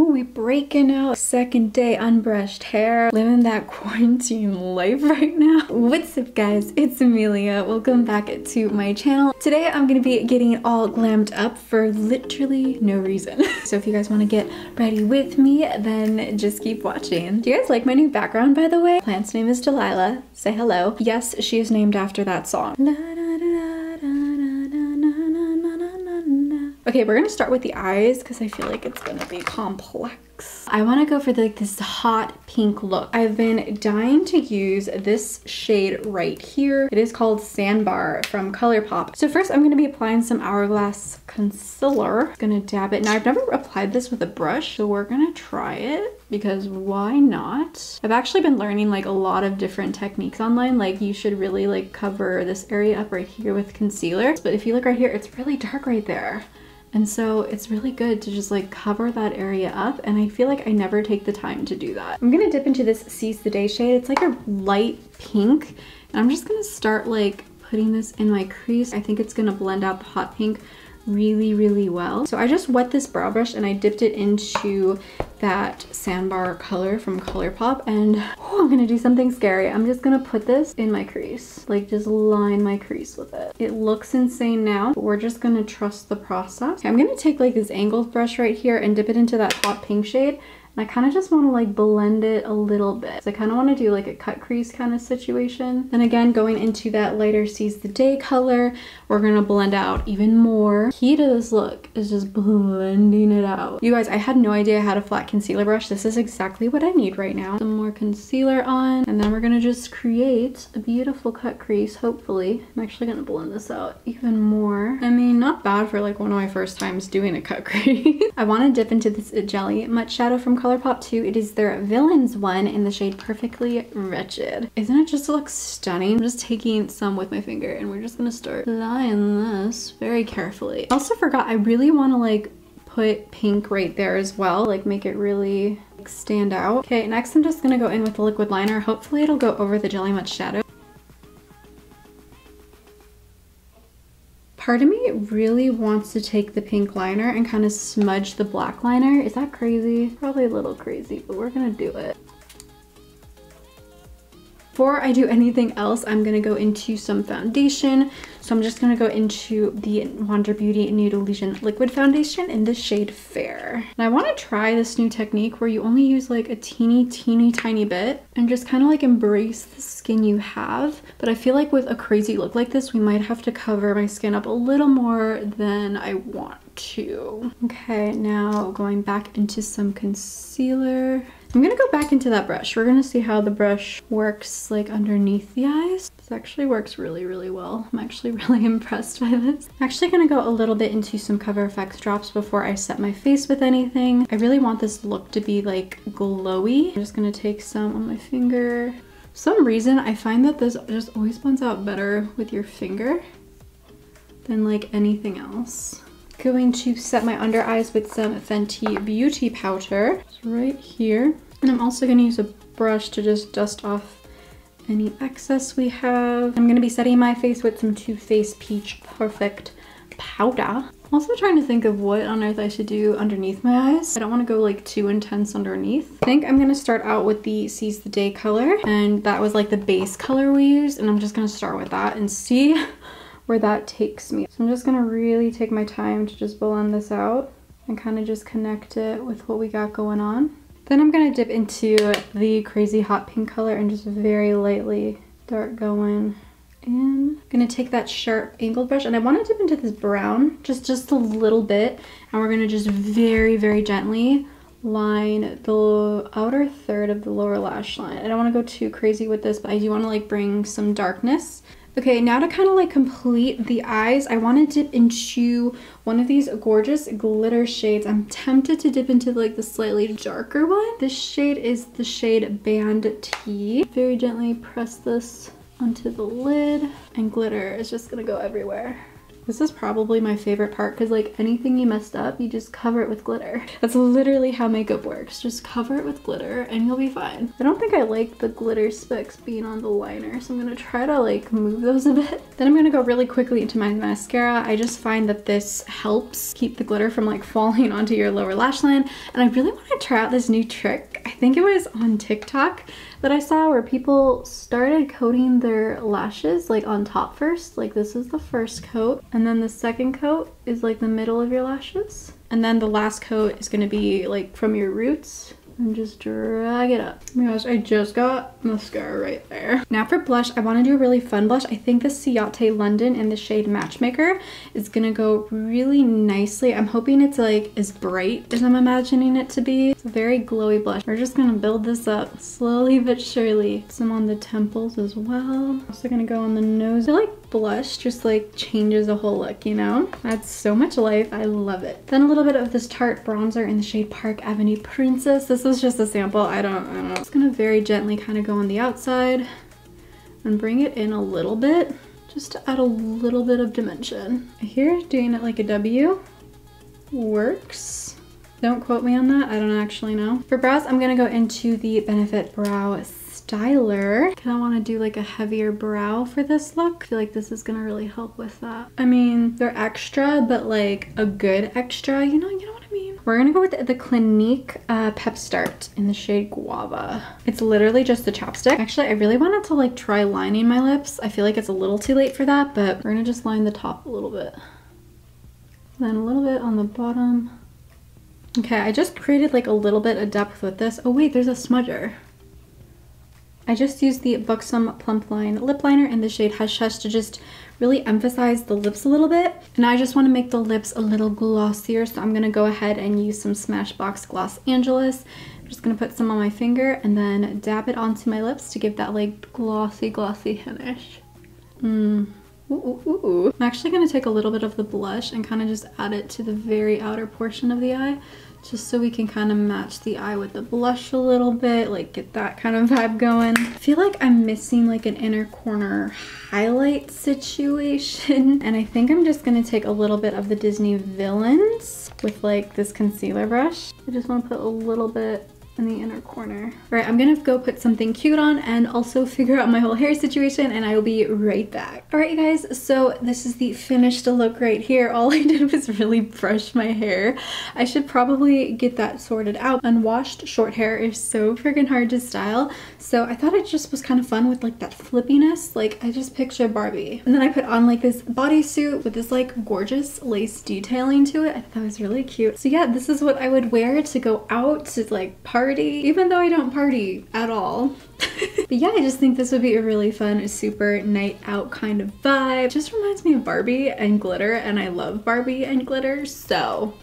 Oh, we breaking out. Second day unbrushed hair. Living that quarantine life right now. What's up guys? It's Emelia. Welcome back to my channel. Today I'm gonna be getting all glammed up for literally no reason. so if you guys wanna get ready with me, then just keep watching. Do you guys like my new background by the way? Plant's name is Delilah. Say hello. Yes, she is named after that song. La, Okay, we're gonna start with the eyes because I feel like it's gonna be complex. I wanna go for the, like this hot pink look. I've been dying to use this shade right here. It is called Sandbar from ColourPop. So first I'm gonna be applying some Hourglass concealer. I'm gonna dab it. Now I've never applied this with a brush, so we're gonna try it because why not? I've actually been learning like a lot of different techniques online. Like you should really like cover this area up right here with concealer. But if you look right here, it's really dark right there. And so it's really good to just like cover that area up and I feel like I never take the time to do that. I'm gonna dip into this Seas The Day shade. It's like a light pink and I'm just gonna start like putting this in my crease. I think it's gonna blend out the hot pink really, really well. So I just wet this brow brush and I dipped it into that sandbar color from ColourPop and oh, I'm gonna do something scary. I'm just gonna put this in my crease, like just line my crease with it. It looks insane now, but we're just gonna trust the process. Okay, I'm gonna take like this angled brush right here and dip it into that hot pink shade I kind of just want to like blend it a little bit. So I kind of want to do like a cut crease kind of situation. Then again, going into that lighter Seas The Day color, we're going to blend out even more. Key to this look is just blending it out. You guys, I had no idea I had a flat concealer brush. This is exactly what I need right now. Some more concealer on, and then we're going to just create a beautiful cut crease, hopefully. I'm actually going to blend this out even more. I mean, not bad for like one of my first times doing a cut crease. I want to dip into this Jelly Much Shadow from ColourPop 2. It is their Villains one in the shade Perfectly Wretched. Isn't it just look stunning? I'm just taking some with my finger and we're just gonna start applying this very carefully. I also forgot, I really wanna like put pink right there as well, like make it really stand out. Okay, next I'm just gonna go in with the liquid liner. Hopefully it'll go over the Jelly Much Shadow. Part of me really wants to take the pink liner and kind of smudge the black liner. Is that crazy? Probably a little crazy, but we're gonna do it. Before I do anything else, I'm gonna go into some foundation. So I'm just gonna go into the Wander Beauty Nude Illusion Liquid Foundation in the shade Fair. And I wanna try this new technique where you only use like a teeny, teeny, tiny bit and just kind of like embrace the skin you have. But I feel like with a crazy look like this, we might have to cover my skin up a little more than I want to. Okay, now going back into some concealer. I'm gonna go back into that brush. We're gonna see how the brush works like underneath the eyes. This actually works really, really well. I'm actually really impressed by this. I'm actually gonna go a little bit into some Cover FX drops before I set my face with anything. I really want this look to be like glowy. I'm just gonna take some on my finger. For some reason, I find that this just always blends out better with your finger than like anything else. Going to set my under eyes with some Fenty Beauty Powder. Right here. And I'm also going to use a brush to just dust off any excess we have. I'm going to be setting my face with some Too Faced Peach Perfect Powder. I'm also trying to think of what on earth I should do underneath my eyes. I don't want to go like too intense underneath. I think I'm going to start out with the Seas The Day color. And that was like the base color we used. And I'm just going to start with that and see where that takes me. So I'm just gonna really take my time to just blend this out and kind of just connect it with what we got going on. Then I'm gonna dip into the crazy hot pink color and just very lightly start going in. I'm gonna take that sharp angled brush and I wanna dip into this brown, just, just a little bit. And we're gonna just very, very gently line the outer third of the lower lash line. I don't want to go too crazy with this, but I do want to like bring some darkness Okay, now to kind of like complete the eyes, I want to dip into one of these gorgeous glitter shades. I'm tempted to dip into like the slightly darker one. This shade is the shade Band Tee. Very gently press this onto the lid and glitter is just gonna go everywhere. This is probably my favorite part because like anything you messed up, you just cover it with glitter. That's literally how makeup works. Just cover it with glitter and you'll be fine. I don't think I like the glitter specks being on the liner, so I'm gonna try to like move those a bit. Then I'm gonna go really quickly into my mascara. I just find that this helps keep the glitter from like falling onto your lower lash line. And I really want to try out this new trick. I think it was on TikTok that I saw where people started coating their lashes like on top first. Like this is the first coat and then the second coat is like the middle of your lashes. And then the last coat is going to be like from your roots and just drag it up. Oh my gosh, I just got mascara right there. Now for blush, I want to do a really fun blush. I think the Ciate London in the shade Matchmaker is gonna go really nicely. I'm hoping it's like as bright as I'm imagining it to be. It's a very glowy blush. We're just gonna build this up slowly but surely. Some on the temples as well. Also gonna go on the nose. I like blush just like changes the whole look, you know? Adds so much life. I love it. Then a little bit of this Tarte bronzer in the shade Park Avenue Princess. This was just a sample. I don't, I don't know. Gonna very gently kind of go on the outside and bring it in a little bit just to add a little bit of dimension. Here, doing it like a W works. Don't quote me on that. I don't actually know. For brows, I'm gonna go into the Benefit Brow styler. Kind of want to do like a heavier brow for this look. I feel like this is going to really help with that. I mean, they're extra, but like a good extra, you know, you know what I mean? We're gonna go with the Clinique uh, Pep Start in the shade Guava. It's literally just the chapstick. Actually, I really wanted to like try lining my lips. I feel like it's a little too late for that, but we're gonna just line the top a little bit. Then a little bit on the bottom. Okay, I just created like a little bit of depth with this. Oh wait, there's a smudger. I just used the Buxom Plump Line Lip Liner in the shade Hush Hush to just really emphasize the lips a little bit. And I just want to make the lips a little glossier, so I'm going to go ahead and use some Smashbox Gloss Angeles. I'm just going to put some on my finger and then dab it onto my lips to give that like glossy, glossy finish. Mmm. Ooh, ooh, ooh. I'm actually going to take a little bit of the blush and kind of just add it to the very outer portion of the eye just so we can kind of match the eye with the blush a little bit, like get that kind of vibe going. I feel like I'm missing like an inner corner highlight situation. And I think I'm just gonna take a little bit of the Disney Villains with like this concealer brush. I just wanna put a little bit in the inner corner. All right, I'm gonna go put something cute on and also figure out my whole hair situation and I will be right back. All right, you guys, so this is the finished look right here. All I did was really brush my hair. I should probably get that sorted out. Unwashed short hair is so freaking hard to style. So I thought it just was kind of fun with like that flippiness. Like I just picture Barbie. And then I put on like this bodysuit with this like gorgeous lace detailing to it. I thought that was really cute. So yeah, this is what I would wear to go out to like party party, even though I don't party at all. but yeah, I just think this would be a really fun, super night out kind of vibe. Just reminds me of Barbie and glitter, and I love Barbie and glitter, so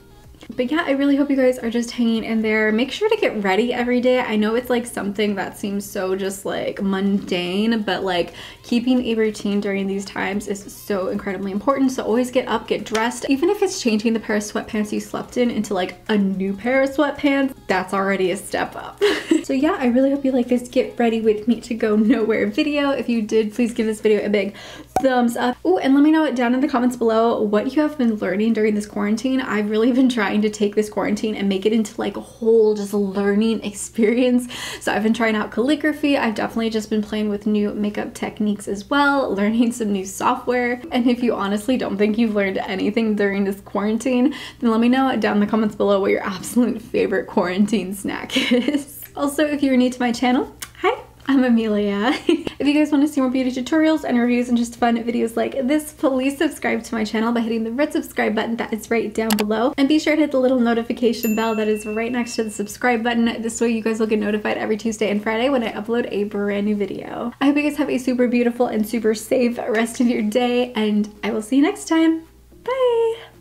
but yeah, I really hope you guys are just hanging in there. Make sure to get ready every day. I know it's like something that seems so just like mundane, but like keeping a routine during these times is so incredibly important. So always get up, get dressed. Even if it's changing the pair of sweatpants you slept in into like a new pair of sweatpants, that's already a step up. so yeah, I really hope you like this get ready with me to go nowhere video. If you did, please give this video a big thumbs up. Oh, and let me know down in the comments below what you have been learning during this quarantine. I've really been trying to take this quarantine and make it into like a whole just learning experience. So I've been trying out calligraphy. I've definitely just been playing with new makeup techniques as well, learning some new software. And if you honestly don't think you've learned anything during this quarantine, then let me know down in the comments below what your absolute favorite quarantine snack is. Also, if you're new to my channel, I'm Emelia. if you guys want to see more beauty tutorials and reviews and just fun videos like this, please subscribe to my channel by hitting the red subscribe button that is right down below. And be sure to hit the little notification bell that is right next to the subscribe button. This way you guys will get notified every Tuesday and Friday when I upload a brand new video. I hope you guys have a super beautiful and super safe rest of your day and I will see you next time. Bye!